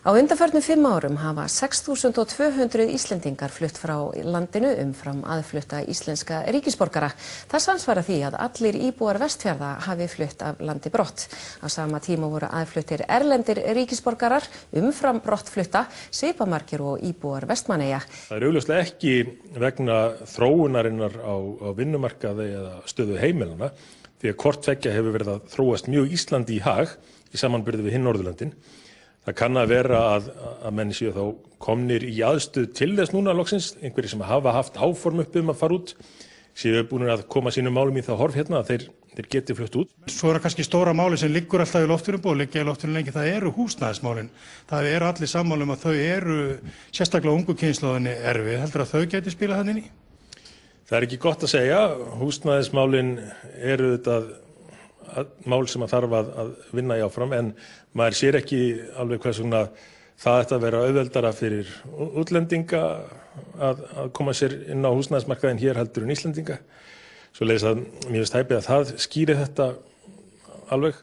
Á undanförnum fimm árum hafa 6.200 Íslendingar flutt frá landinu umfram aðflutta íslenska ríkisborgara. Það samsvara því að allir íbúar vestfjarða hafi flutt af landi brott. Á sama tíma voru aðfluttir erlendir ríkisborgarar umfram brottflutta, svipamarkir og íbúar vestmanneia. Það er augljóslega ekki vegna þróunarinnar á, á vinnumarkaði eða stöðu heimilana því að hvort tvekja hefur verið að þróast mjög Íslandi í hag í samanbyrði við hinn Norðurlöndin. Það kann að vera að, að menn séu þá komnir í aðstöð til þess núna loksins, einhverjir sem hafa haft áform upp um að fara út, séu búin að koma sínum málum í það horf hérna að þeir, þeir geti flutt út. Svo er það kannski stóra máli sem liggur alltaf í loftunum og liggja í loftunum lengi, það eru húsnæðismálin. Það eru allir sammálum að þau eru sérstaklega ungu kynnslóðinni erfið. Heldur að þau geti spilað þannig í? Það er ekki gott að segja, húsnæðismálin eru þetta mál sem að þarf að, að vinna í áfram en maður sér ekki alveg hvers vegna það ætti að vera auðveldara fyrir útlendinga að, að koma sér inn á húsnæðismarkaðin hér heldur en Íslendinga. Svo leiðis að mér finnst hæpið að það skýri þetta alveg.